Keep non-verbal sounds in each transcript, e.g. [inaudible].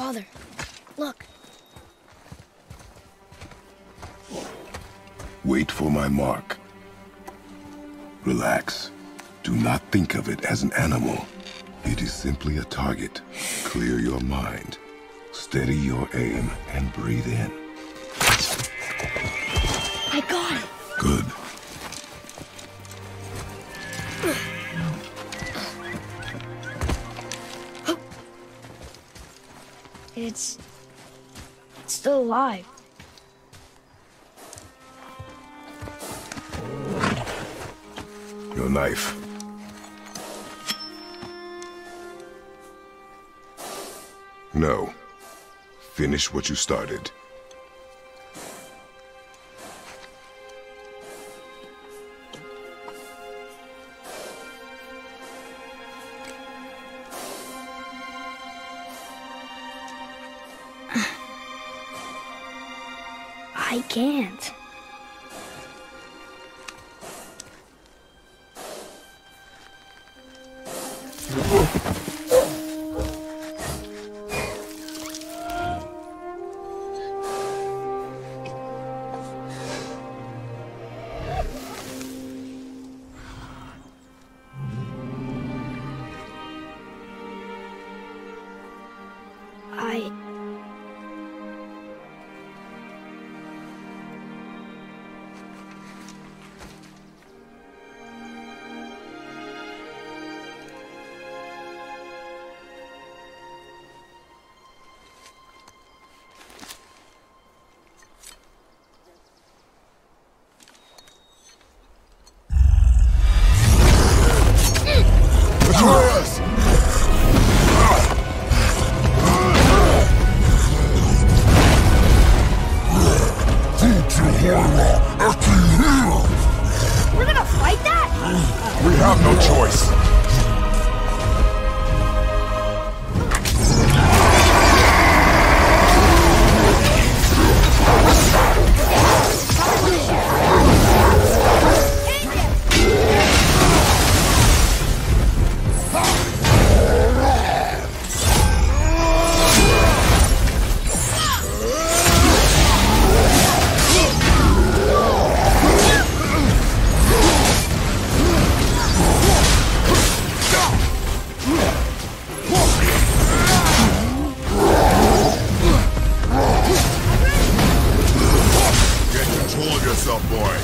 Father, look. Wait for my mark. Relax. Do not think of it as an animal. It is simply a target. Clear your mind. Steady your aim and breathe in. It's... It's still alive. Your knife. No. Finish what you started. I can't. Have no choice.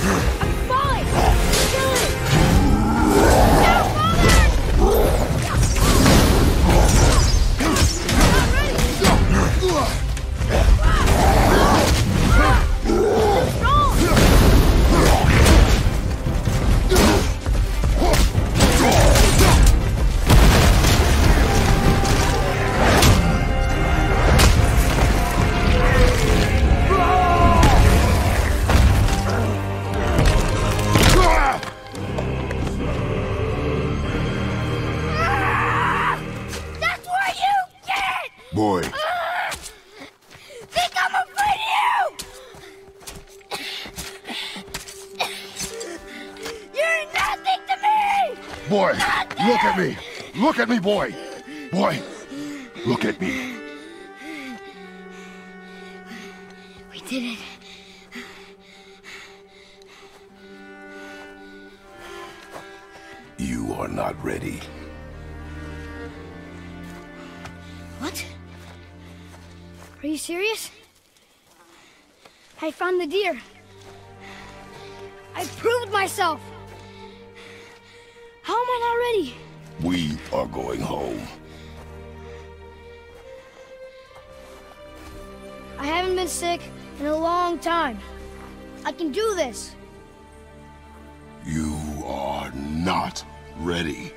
[gasps] Ugh. [laughs] Boy, Think I'm afraid of you! You're nothing to me! boy, look at me. Look at me, boy. Boy, look at me. We did it. You are not ready. Are you serious? I found the deer. I proved myself. How am I not ready? We are going home. I haven't been sick in a long time. I can do this. You are not ready.